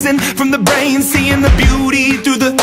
From the brain, seeing the beauty through the